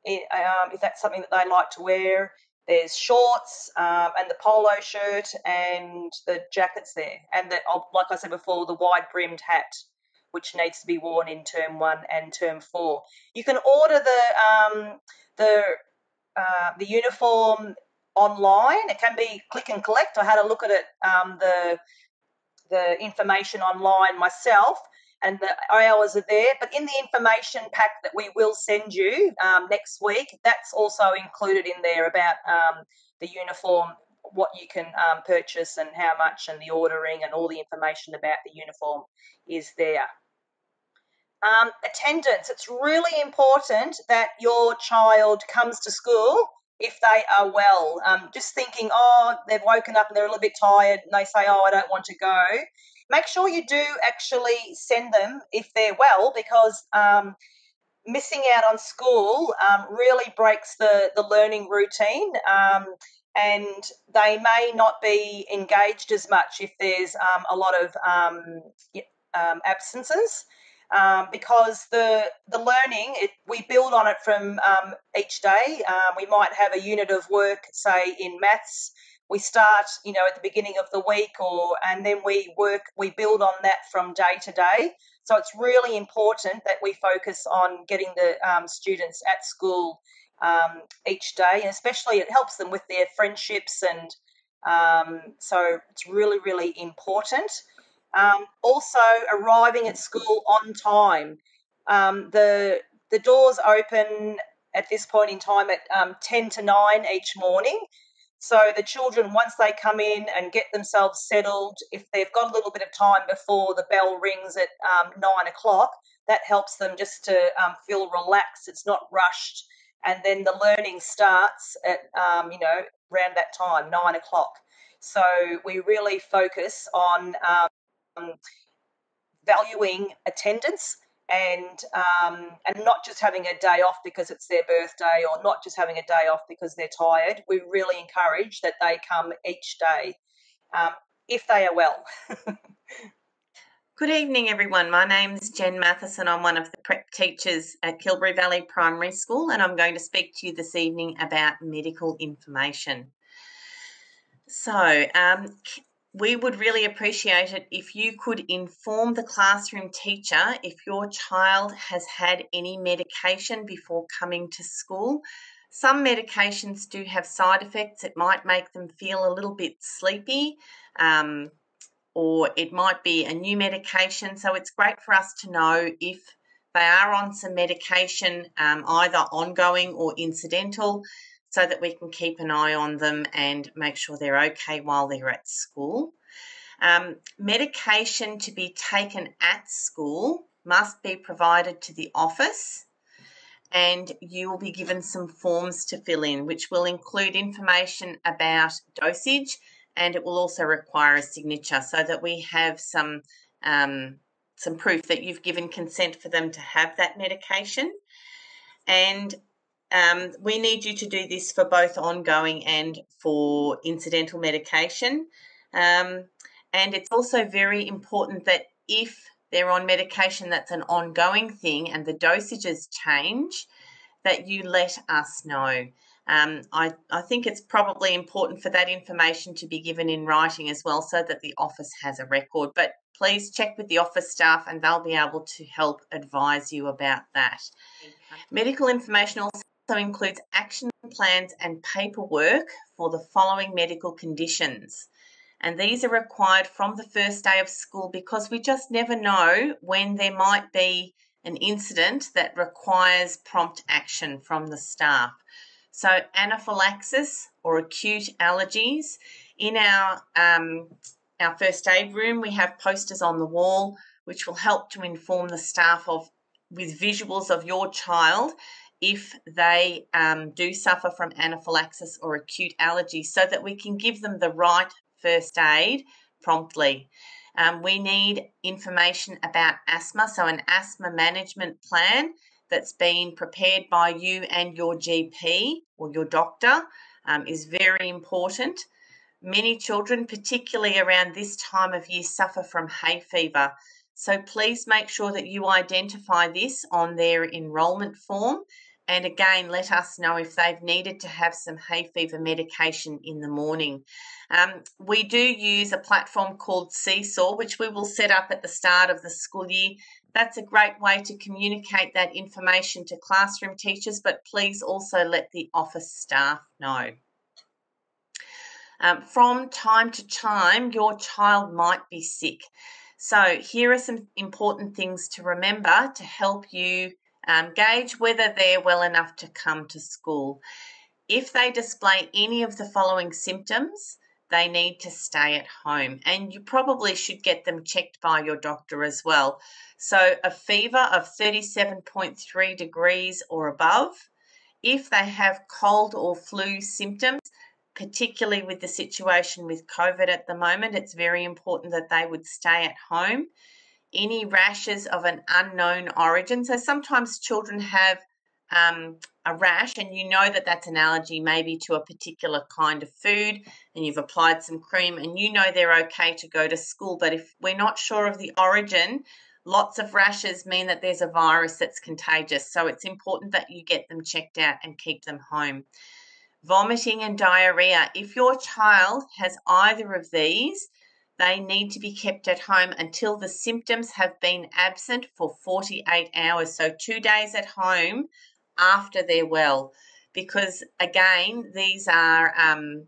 Speaker 2: um, if that's something that they like to wear, there's shorts um, and the polo shirt and the jackets there, and the, oh, like I said before, the wide brimmed hat. Which needs to be worn in term one and term four. You can order the um, the uh, the uniform online. It can be click and collect. I had a look at it, um, the the information online myself, and the hours are there. But in the information pack that we will send you um, next week, that's also included in there about um, the uniform, what you can um, purchase and how much, and the ordering, and all the information about the uniform is there. Um, attendance. It's really important that your child comes to school if they are well. Um, just thinking, oh, they've woken up and they're a little bit tired and they say, oh, I don't want to go. Make sure you do actually send them if they're well because um, missing out on school um, really breaks the, the learning routine. Um, and they may not be engaged as much if there's um, a lot of um, absences um, because the the learning it, we build on it from um, each day. Um, we might have a unit of work, say in maths. We start, you know, at the beginning of the week, or and then we work. We build on that from day to day. So it's really important that we focus on getting the um, students at school um, each day, and especially it helps them with their friendships and um, so it's really, really important. Um, also, arriving at school on time. Um, the the doors open at this point in time at um, 10 to 9 each morning. So the children, once they come in and get themselves settled, if they've got a little bit of time before the bell rings at um, nine o'clock, that helps them just to um, feel relaxed. It's not rushed, and then the learning starts at um, you know around that time, nine o'clock. So we really focus on um, um, valuing attendance and um, and not just having a day off because it's their birthday or not just having a day off because they're tired. We really encourage that they come each day um, if they are well.
Speaker 10: Good evening, everyone. My name is Jen Matheson. I'm one of the prep teachers at Kilberry Valley Primary School, and I'm going to speak to you this evening about medical information. So, um, we would really appreciate it if you could inform the classroom teacher if your child has had any medication before coming to school. Some medications do have side effects. It might make them feel a little bit sleepy. Um, or it might be a new medication. So it's great for us to know if they are on some medication, um, either ongoing or incidental, so that we can keep an eye on them and make sure they're okay while they're at school. Um, medication to be taken at school must be provided to the office and you will be given some forms to fill in, which will include information about dosage and it will also require a signature so that we have some um, some proof that you've given consent for them to have that medication. And um, we need you to do this for both ongoing and for incidental medication. Um, and it's also very important that if they're on medication that's an ongoing thing and the dosages change, that you let us know. Um, I, I think it's probably important for that information to be given in writing as well so that the office has a record. But please check with the office staff and they'll be able to help advise you about that. Medical information also includes action plans and paperwork for the following medical conditions. And these are required from the first day of school because we just never know when there might be an incident that requires prompt action from the staff. So, anaphylaxis or acute allergies. In our, um, our first aid room, we have posters on the wall which will help to inform the staff of with visuals of your child if they um, do suffer from anaphylaxis or acute allergy so that we can give them the right first aid promptly. Um, we need information about asthma, so an asthma management plan that's been prepared by you and your GP or your doctor um, is very important. Many children, particularly around this time of year, suffer from hay fever. So please make sure that you identify this on their enrolment form. And again, let us know if they've needed to have some hay fever medication in the morning. Um, we do use a platform called Seesaw, which we will set up at the start of the school year that's a great way to communicate that information to classroom teachers, but please also let the office staff know. Um, from time to time, your child might be sick. So, here are some important things to remember to help you um, gauge whether they're well enough to come to school. If they display any of the following symptoms, they need to stay at home, and you probably should get them checked by your doctor as well. So, a fever of 37.3 degrees or above. If they have cold or flu symptoms, particularly with the situation with COVID at the moment, it's very important that they would stay at home. Any rashes of an unknown origin. So, sometimes children have um, a rash and you know that that's an allergy maybe to a particular kind of food and you've applied some cream and you know they're okay to go to school but if we're not sure of the origin Lots of rashes mean that there's a virus that's contagious, so it's important that you get them checked out and keep them home. Vomiting and diarrhea. If your child has either of these, they need to be kept at home until the symptoms have been absent for 48 hours. So, two days at home after they're well. Because again, these are um,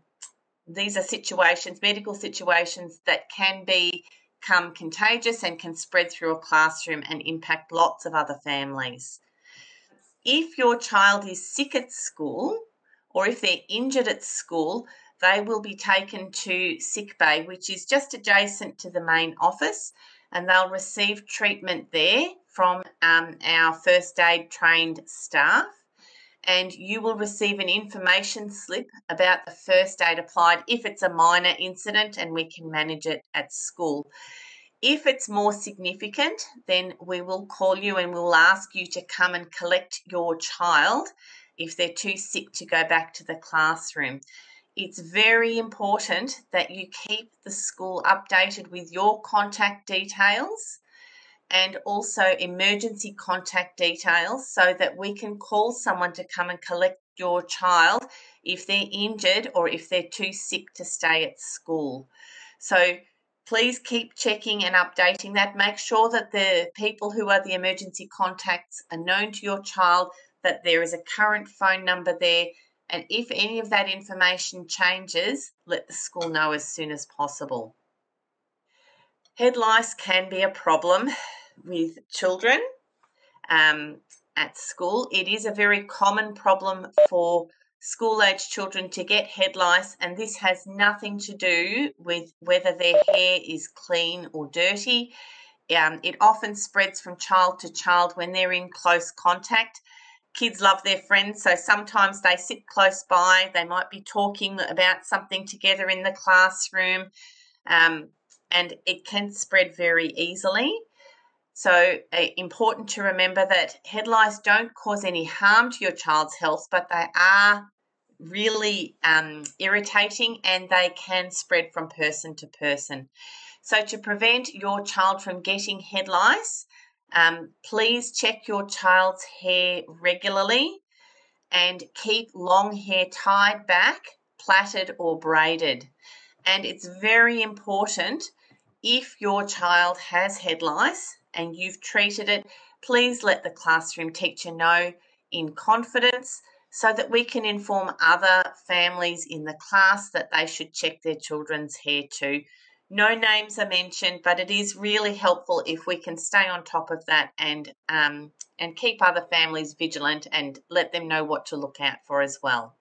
Speaker 10: these are situations, medical situations that can be become contagious and can spread through a classroom and impact lots of other families. If your child is sick at school or if they're injured at school, they will be taken to sick bay, which is just adjacent to the main office, and they'll receive treatment there from um, our first aid trained staff and you will receive an information slip about the first aid applied if it's a minor incident and we can manage it at school. If it's more significant, then we will call you and we'll ask you to come and collect your child if they're too sick to go back to the classroom. It's very important that you keep the school updated with your contact details and also emergency contact details so that we can call someone to come and collect your child if they're injured or if they're too sick to stay at school. So please keep checking and updating that. Make sure that the people who are the emergency contacts are known to your child, that there is a current phone number there. And if any of that information changes, let the school know as soon as possible. Head lice can be a problem with children um, at school. It is a very common problem for school age children to get head lice, and this has nothing to do with whether their hair is clean or dirty. Um, it often spreads from child to child when they're in close contact. Kids love their friends, so sometimes they sit close by. They might be talking about something together in the classroom, um, and it can spread very easily. So, uh, important to remember that head lice don't cause any harm to your child's health, but they are really um, irritating and they can spread from person to person. So, to prevent your child from getting head lice, um, please check your child's hair regularly and keep long hair tied back, plaited, or braided. And it's very important if your child has head lice and you've treated it, please let the classroom teacher know in confidence so that we can inform other families in the class that they should check their children's hair too. No names are mentioned, but it is really helpful if we can stay on top of that and um, and keep other families vigilant and let them know what to look out for as well.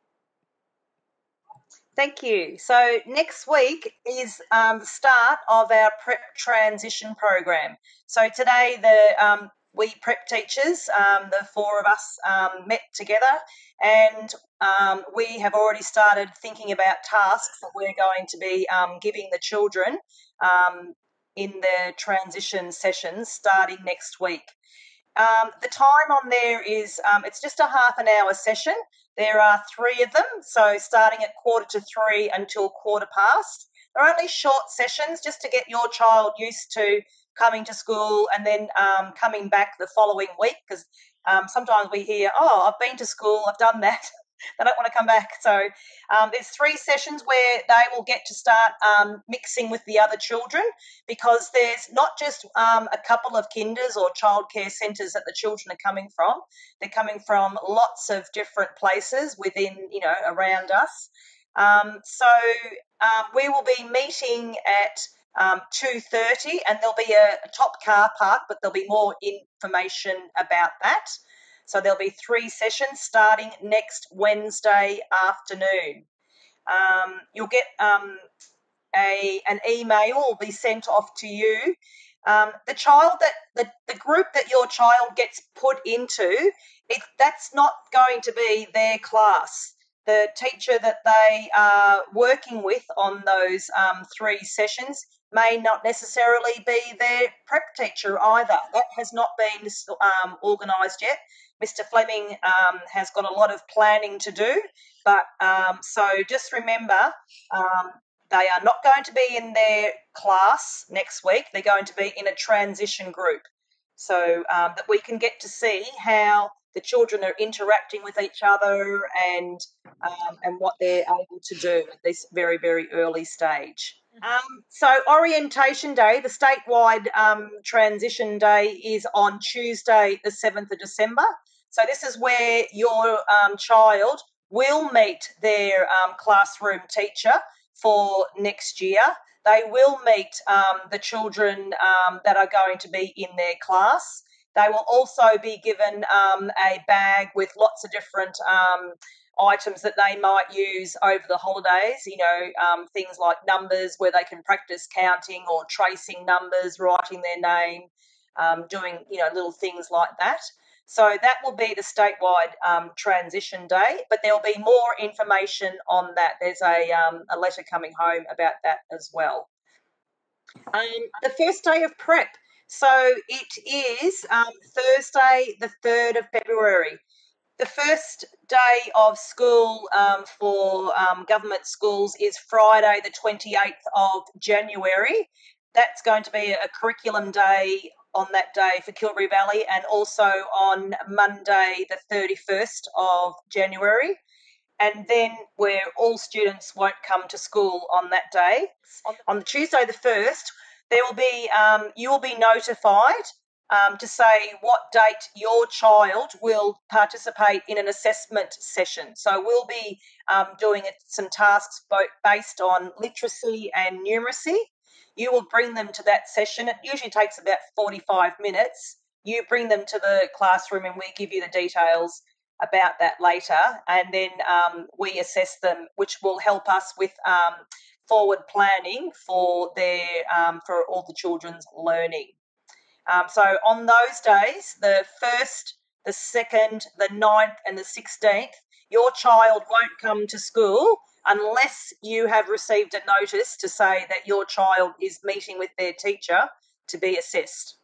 Speaker 2: Thank you. So next week is um, the start of our prep transition program. So today the um, we prep teachers, um, the four of us um, met together, and um, we have already started thinking about tasks that we're going to be um, giving the children in the transition sessions starting next week. Um, the time on there is um, it's just a half an hour session. There are three of them, so starting at quarter to three until quarter past. They're only short sessions just to get your child used to coming to school and then um, coming back the following week because um, sometimes we hear, oh, I've been to school, I've done that. they don't want to come back. So um, there's three sessions where they will get to start um, mixing with the other children because there's not just um, a couple of kinders or childcare centres that the children are coming from. They're coming from lots of different places within, you know, around us. Um, so um, we will be meeting at um, 2.30 and there'll be a, top car park, but there'll be more information about that. So there'll be three sessions starting next Wednesday afternoon. Um, you'll get um, a an email will be sent off to you. Um, the child that the, the group that your child gets put into, it, that's not going to be their class. The teacher that they are working with on those um, three sessions may not necessarily be their prep teacher either. That has not been um, organised yet. Mr. Fleming um, has got a lot of planning to do, but um, so just remember um, they are not going to be in their class next week. They're going to be in a transition group, so um, that we can get to see how the children are interacting with each other and um, and what they're able to do at this very very early stage. Um, so orientation day, the statewide um, transition day is on Tuesday, the 7th of December. So this is where your um, child will meet their um, classroom teacher for next year. They will meet um, the children um, that are going to be in their class. They will also be given a bag with lots of different items that they might use over the holidays. You know, um, things like numbers where they can practice counting or tracing numbers, writing their name, um, doing you know little things like that. So that will be the statewide um, transition day, but there will be more information on that. There's a, um, a letter coming home about that as well. Um, the first day of prep. So it is um, Thursday, the 3rd of February. The first day of school um, for um, government schools is Friday, the 28th of January. that's going to be a curriculum day on that day for Kilberry Valley and also on Monday, the 31st of January. And then where all students won't come to school on that day. On the Tuesday, the 1st, there will be, um, you will be notified um, to say what date your child will participate in an assessment session. So we'll be um, doing some tasks based on literacy and numeracy. You will bring them to that session. It usually takes about 45 minutes. You bring them to the classroom and we give you the details about that later. And then um, we assess them, which will help us with um, forward planning for their um, for all the children's learning. Um, so on those days, the first, the second, the 9th, and the 16th, your child won't come to school unless you have received a notice to say that your child is meeting with their teacher to be assessed.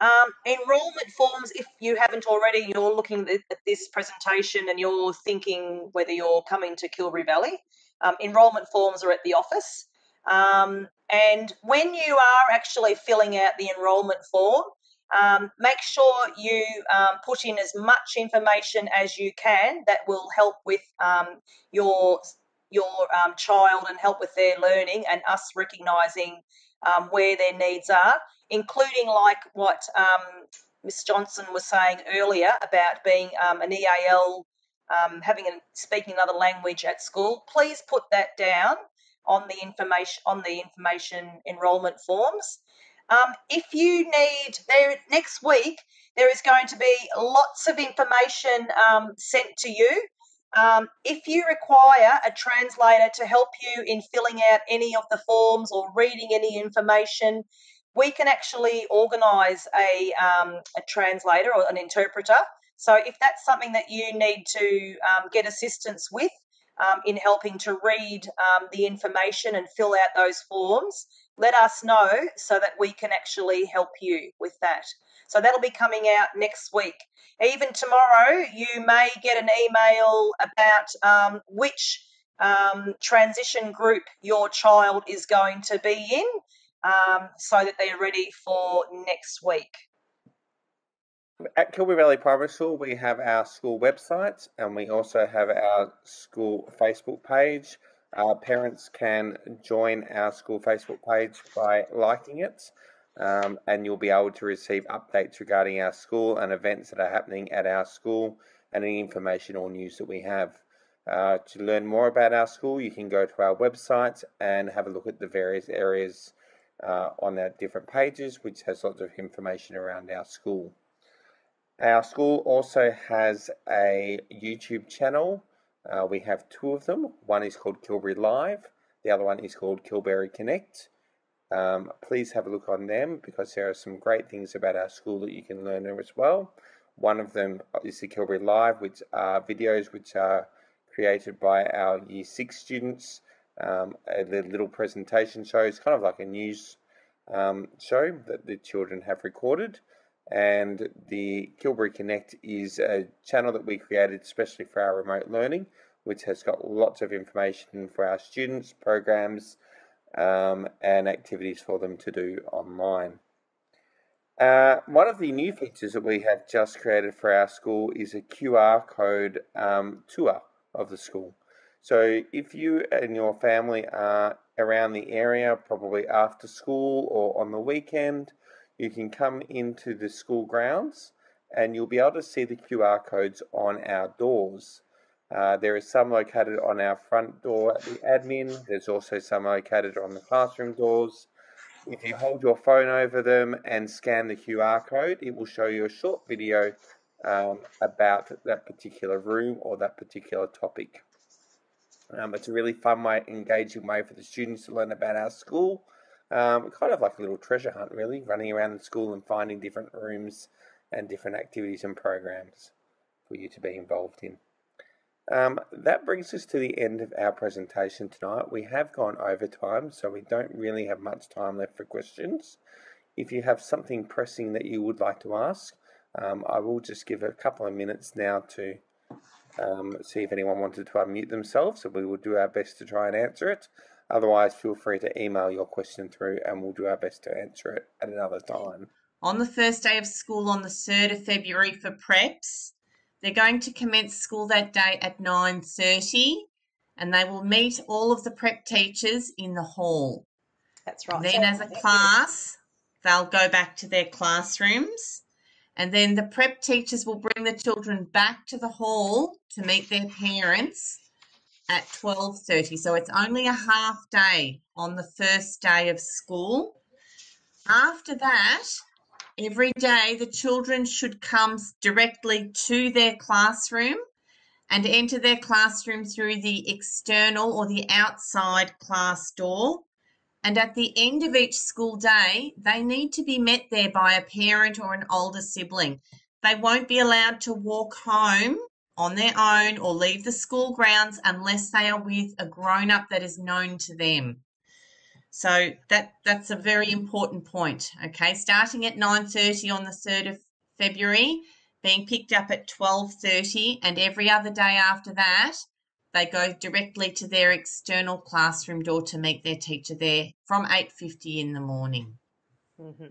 Speaker 2: Um, enrolment forms, if you haven't already, you're looking at this presentation and you're thinking whether you're coming to Kilberry Valley. Um, enrolment forms are at the office. Um, and when you are actually filling out the enrolment form, um, make sure you um, put in as much information as you can that will help with um, your your um, child and help with their learning and us recognising um, where their needs are, including like what Miss Johnson was saying earlier about being an EAL, having a, speaking another language at school. Please put that down on the information on the information enrolment forms. Um, if you need there next week, there is going to be lots of information um, sent to you. Um, if you require a translator to help you in filling out any of the forms or reading any information, we can actually organise a, um, a translator or an interpreter. So if that's something that you need to um, get assistance with, um, in helping to read um, the information and fill out those forms, let us know so that we can actually help you with that. So that'll be coming out next week. Even tomorrow, you may get an email about um, which um, transition group your child is going to be in um, so that they're ready for next week.
Speaker 11: At Kilberry Valley Primary School, we have our school website and we also have our school Facebook page. Our parents can join our school Facebook page by liking it, um, and you'll be able to receive updates regarding our school and events that are happening at our school and any information or news that we have. Uh, to learn more about our school, you can go to our website and have a look at the various areas uh, on our different pages, which has lots of information around our school. Our school also has a YouTube channel. Uh, we have two of them. One is called Kilberry Live. The other one is called Kilberry Connect. Um, please have a look on them because there are some great things about our school that you can learn there as well. One of them is the Kilberry Live, which are videos which are created by our Year 6 students. Um, a little presentation show. Kind of like a news um, show that the children have recorded and the Kilberry Connect is a channel that we created especially for our remote learning, which has got lots of information for our students, programs, um, and activities for them to do online. Uh, one of the new features that we have just created for our school is a QR code um, tour of the school. So if you and your family are around the area, probably after school or on the weekend, you can come into the school grounds and you'll be able to see the QR codes on our doors. Uh, there is some located on our front door at the admin. There's also some located on the classroom doors. If you hold your phone over them and scan the QR code, it will show you a short video um, about that particular room or that particular topic. Um, it's a really fun way, engaging way for the students to learn about our school um, kind of like a little treasure hunt, really, running around the school and finding different rooms and different activities and programs for you to be involved in. Um, that brings us to the end of our presentation tonight. We have gone over time, so we don't really have much time left for questions. If you have something pressing that you would like to ask, um, I will just give a couple of minutes now to um, see if anyone wanted to unmute themselves, so we will do our best to try and answer it. Otherwise, feel free to email your question through and we'll do our best to answer it at another time.
Speaker 10: On the first day of school on the 3rd of February for preps, they're going to commence school that day at 9.30 and they will meet all of the prep teachers in the hall.
Speaker 2: That's right.
Speaker 10: Then as a class, they'll go back to their classrooms and then the prep teachers will bring the children back to the hall to meet their parents at 12.30. So it's only a half day on the first day of school. After that, every day the children should come directly to their classroom and enter their classroom through the external or the outside class door. And at the end of each school day, they need to be met there by a parent or an older sibling. They won't be allowed to walk home on their own or leave the school grounds unless they are with a grown up that is known to them. So that that's a very important point. Okay, starting at 9:30 on the 3rd of February, being picked up at 12:30 and every other day after that, they go directly to their external classroom door to meet their teacher there from 8:50 in the morning.
Speaker 11: Mm-hmm.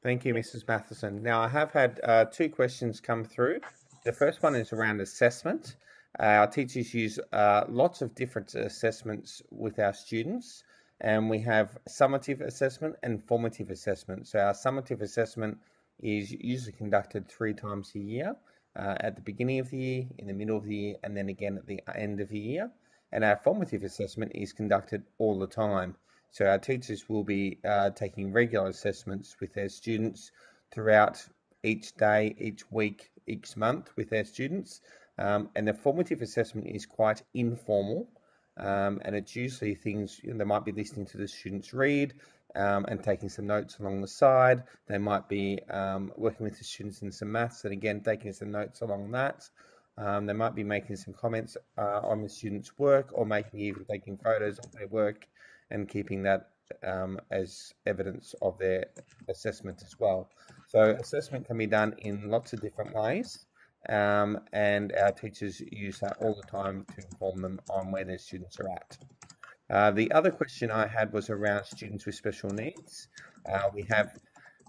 Speaker 11: Thank you, Mrs. Matheson. Now, I have had uh, two questions come through. The first one is around assessment. Uh, our teachers use uh, lots of different assessments with our students, and we have summative assessment and formative assessment. So, our summative assessment is usually conducted three times a year uh, at the beginning of the year, in the middle of the year, and then again at the end of the year. And our formative assessment is conducted all the time. So, our teachers will be uh, taking regular assessments with their students throughout each day, each week, each month with their students. Um, and the formative assessment is quite informal. Um, and it's usually things you know, they might be listening to the students read um, and taking some notes along the side. They might be um, working with the students in some maths and again taking some notes along that. Um, they might be making some comments uh, on the students' work or making even taking photos of their work and keeping that um, as evidence of their assessment as well. So assessment can be done in lots of different ways. Um, and our teachers use that all the time to inform them on where their students are at. Uh, the other question I had was around students with special needs. Uh, we have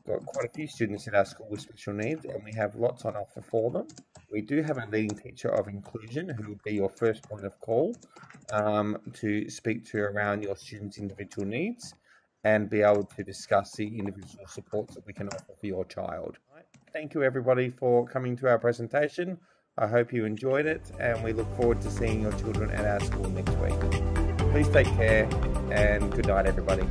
Speaker 11: got quite a few students at our school with special needs, and we have lots on offer for them. We do have a leading teacher of inclusion who will be your first point of call um, to speak to around your students' individual needs and be able to discuss the individual supports that we can offer for your child. Thank you everybody for coming to our presentation. I hope you enjoyed it and we look forward to seeing your children at our school next week. Please take care and good night everybody.